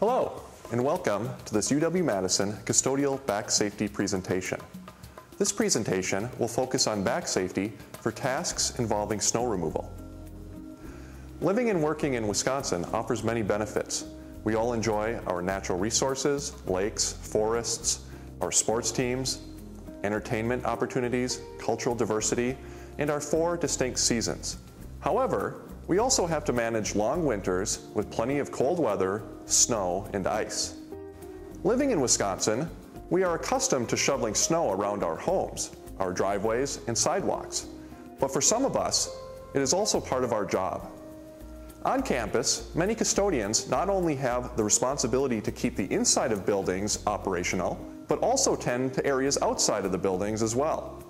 Hello, and welcome to this UW-Madison Custodial Back Safety presentation. This presentation will focus on back safety for tasks involving snow removal. Living and working in Wisconsin offers many benefits. We all enjoy our natural resources, lakes, forests, our sports teams, entertainment opportunities, cultural diversity, and our four distinct seasons. However, we also have to manage long winters with plenty of cold weather, snow, and ice. Living in Wisconsin, we are accustomed to shoveling snow around our homes, our driveways, and sidewalks. But for some of us, it is also part of our job. On campus, many custodians not only have the responsibility to keep the inside of buildings operational, but also tend to areas outside of the buildings as well.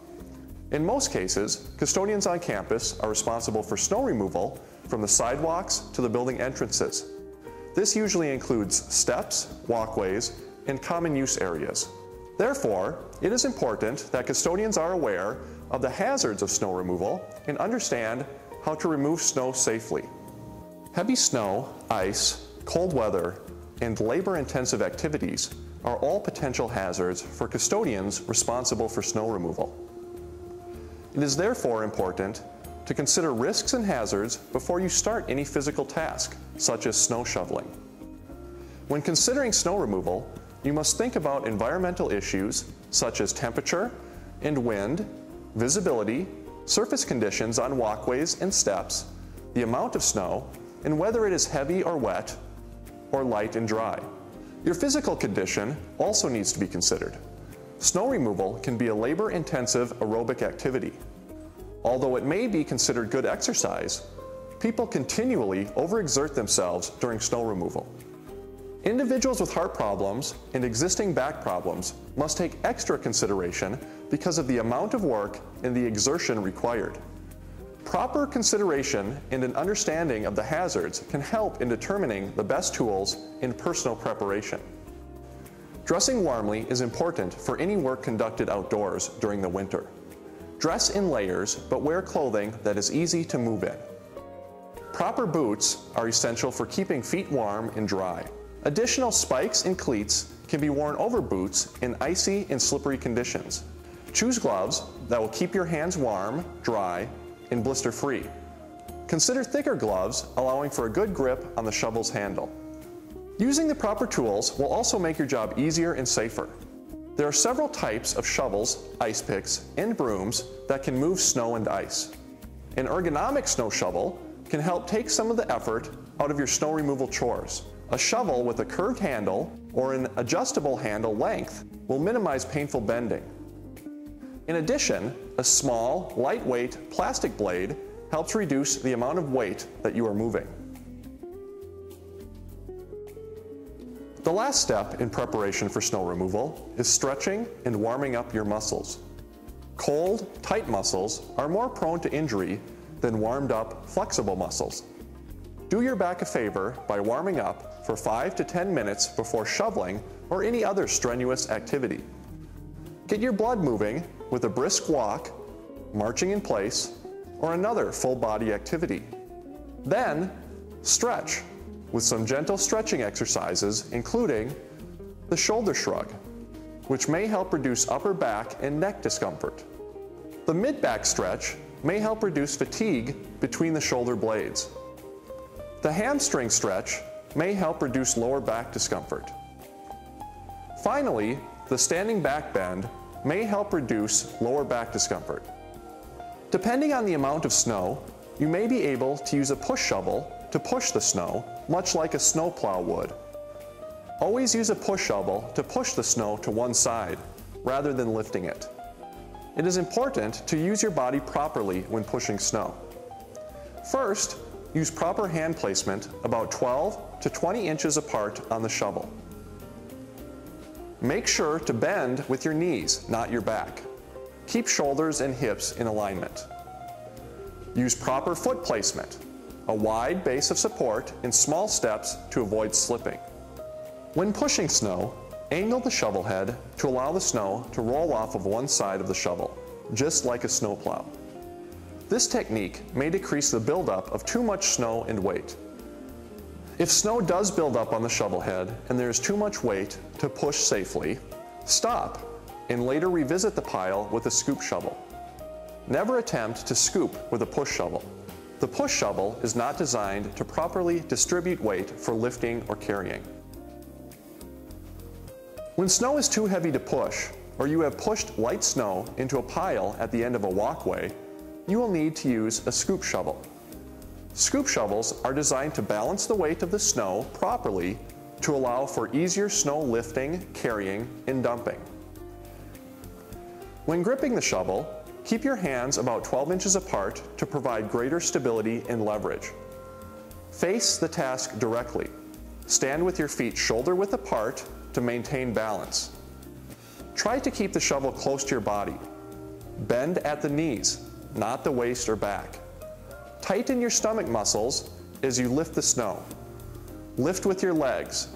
In most cases, custodians on campus are responsible for snow removal from the sidewalks to the building entrances. This usually includes steps, walkways, and common use areas. Therefore, it is important that custodians are aware of the hazards of snow removal and understand how to remove snow safely. Heavy snow, ice, cold weather, and labor-intensive activities are all potential hazards for custodians responsible for snow removal. It is therefore important to consider risks and hazards before you start any physical task, such as snow shoveling. When considering snow removal, you must think about environmental issues such as temperature and wind, visibility, surface conditions on walkways and steps, the amount of snow, and whether it is heavy or wet, or light and dry. Your physical condition also needs to be considered. Snow removal can be a labor-intensive aerobic activity. Although it may be considered good exercise, people continually overexert themselves during snow removal. Individuals with heart problems and existing back problems must take extra consideration because of the amount of work and the exertion required. Proper consideration and an understanding of the hazards can help in determining the best tools in personal preparation. Dressing warmly is important for any work conducted outdoors during the winter. Dress in layers, but wear clothing that is easy to move in. Proper boots are essential for keeping feet warm and dry. Additional spikes and cleats can be worn over boots in icy and slippery conditions. Choose gloves that will keep your hands warm, dry, and blister free. Consider thicker gloves, allowing for a good grip on the shovel's handle. Using the proper tools will also make your job easier and safer. There are several types of shovels, ice picks, and brooms that can move snow and ice. An ergonomic snow shovel can help take some of the effort out of your snow removal chores. A shovel with a curved handle or an adjustable handle length will minimize painful bending. In addition, a small, lightweight plastic blade helps reduce the amount of weight that you are moving. The last step in preparation for snow removal is stretching and warming up your muscles. Cold, tight muscles are more prone to injury than warmed up, flexible muscles. Do your back a favor by warming up for 5 to 10 minutes before shoveling or any other strenuous activity. Get your blood moving with a brisk walk, marching in place, or another full body activity. Then, stretch with some gentle stretching exercises, including the shoulder shrug, which may help reduce upper back and neck discomfort. The mid-back stretch may help reduce fatigue between the shoulder blades. The hamstring stretch may help reduce lower back discomfort. Finally, the standing back bend may help reduce lower back discomfort. Depending on the amount of snow, you may be able to use a push shovel to push the snow, much like a snowplow would. Always use a push shovel to push the snow to one side, rather than lifting it. It is important to use your body properly when pushing snow. First, use proper hand placement about 12 to 20 inches apart on the shovel. Make sure to bend with your knees, not your back. Keep shoulders and hips in alignment. Use proper foot placement a wide base of support in small steps to avoid slipping. When pushing snow, angle the shovel head to allow the snow to roll off of one side of the shovel, just like a snowplow. This technique may decrease the buildup of too much snow and weight. If snow does build up on the shovel head and there is too much weight to push safely, stop and later revisit the pile with a scoop shovel. Never attempt to scoop with a push shovel. The push shovel is not designed to properly distribute weight for lifting or carrying. When snow is too heavy to push, or you have pushed light snow into a pile at the end of a walkway, you will need to use a scoop shovel. Scoop shovels are designed to balance the weight of the snow properly to allow for easier snow lifting, carrying, and dumping. When gripping the shovel, keep your hands about 12 inches apart to provide greater stability and leverage. Face the task directly. Stand with your feet shoulder width apart to maintain balance. Try to keep the shovel close to your body. Bend at the knees, not the waist or back. Tighten your stomach muscles as you lift the snow. Lift with your legs.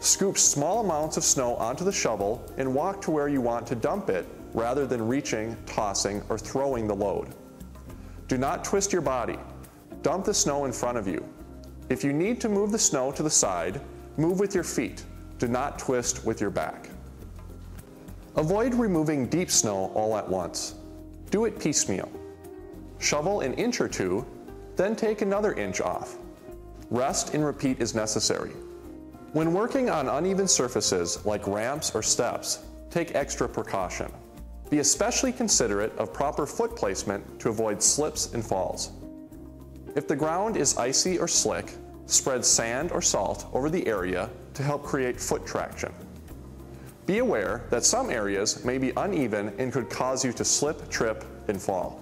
Scoop small amounts of snow onto the shovel and walk to where you want to dump it rather than reaching, tossing, or throwing the load. Do not twist your body. Dump the snow in front of you. If you need to move the snow to the side, move with your feet. Do not twist with your back. Avoid removing deep snow all at once. Do it piecemeal. Shovel an inch or two, then take another inch off. Rest and repeat is necessary. When working on uneven surfaces like ramps or steps, take extra precaution. Be especially considerate of proper foot placement to avoid slips and falls. If the ground is icy or slick, spread sand or salt over the area to help create foot traction. Be aware that some areas may be uneven and could cause you to slip, trip, and fall.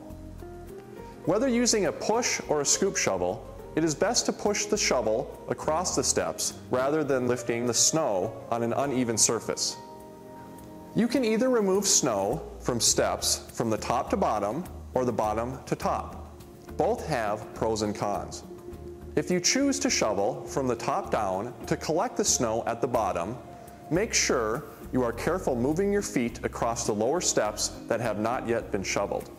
Whether using a push or a scoop shovel, it is best to push the shovel across the steps rather than lifting the snow on an uneven surface. You can either remove snow from steps from the top to bottom or the bottom to top. Both have pros and cons. If you choose to shovel from the top down to collect the snow at the bottom, make sure you are careful moving your feet across the lower steps that have not yet been shoveled.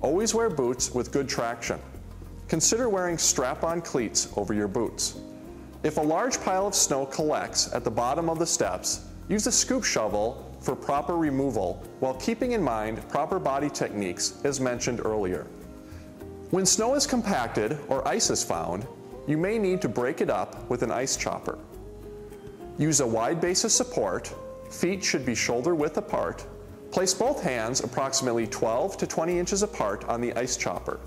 Always wear boots with good traction. Consider wearing strap-on cleats over your boots. If a large pile of snow collects at the bottom of the steps, use a scoop shovel for proper removal while keeping in mind proper body techniques as mentioned earlier. When snow is compacted or ice is found, you may need to break it up with an ice chopper. Use a wide base of support, feet should be shoulder width apart, place both hands approximately 12 to 20 inches apart on the ice chopper.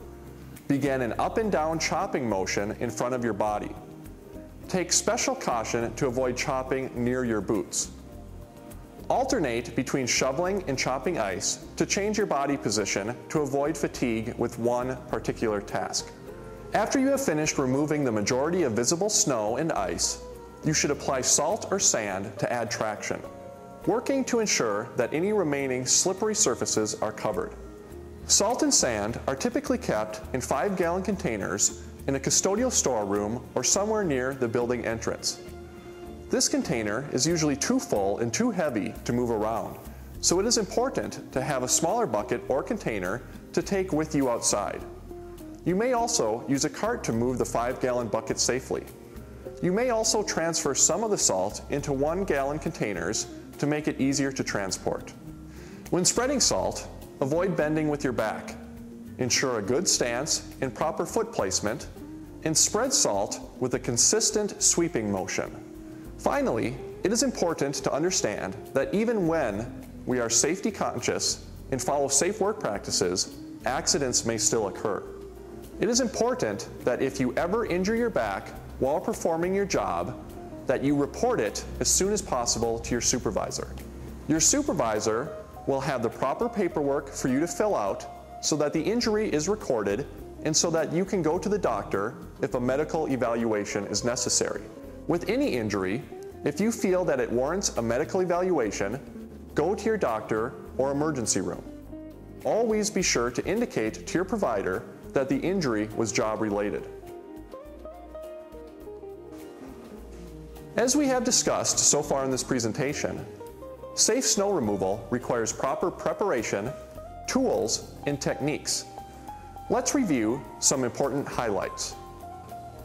Begin an up and down chopping motion in front of your body. Take special caution to avoid chopping near your boots. Alternate between shoveling and chopping ice to change your body position to avoid fatigue with one particular task. After you have finished removing the majority of visible snow and ice, you should apply salt or sand to add traction, working to ensure that any remaining slippery surfaces are covered. Salt and sand are typically kept in 5 gallon containers in a custodial storeroom or somewhere near the building entrance. This container is usually too full and too heavy to move around, so it is important to have a smaller bucket or container to take with you outside. You may also use a cart to move the 5 gallon bucket safely. You may also transfer some of the salt into 1 gallon containers to make it easier to transport. When spreading salt, avoid bending with your back. Ensure a good stance and proper foot placement, and spread salt with a consistent sweeping motion. Finally, it is important to understand that even when we are safety conscious and follow safe work practices, accidents may still occur. It is important that if you ever injure your back while performing your job, that you report it as soon as possible to your supervisor. Your supervisor will have the proper paperwork for you to fill out so that the injury is recorded and so that you can go to the doctor if a medical evaluation is necessary. With any injury, if you feel that it warrants a medical evaluation, go to your doctor or emergency room. Always be sure to indicate to your provider that the injury was job related. As we have discussed so far in this presentation, safe snow removal requires proper preparation, tools, and techniques. Let's review some important highlights.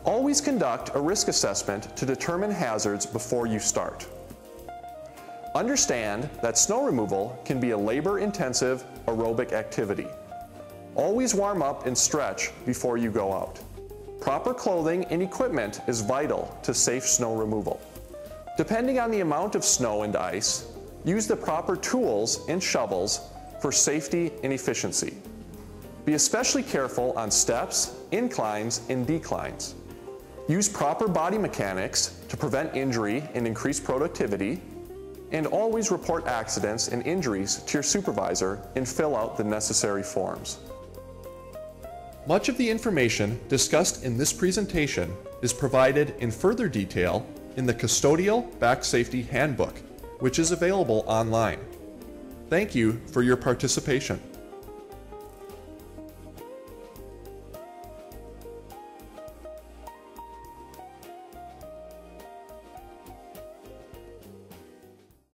Always conduct a risk assessment to determine hazards before you start. Understand that snow removal can be a labor-intensive aerobic activity. Always warm up and stretch before you go out. Proper clothing and equipment is vital to safe snow removal. Depending on the amount of snow and ice, use the proper tools and shovels for safety and efficiency. Be especially careful on steps, inclines, and declines. Use proper body mechanics to prevent injury and increase productivity, and always report accidents and injuries to your supervisor and fill out the necessary forms. Much of the information discussed in this presentation is provided in further detail in the Custodial Back Safety Handbook, which is available online. Thank you for your participation.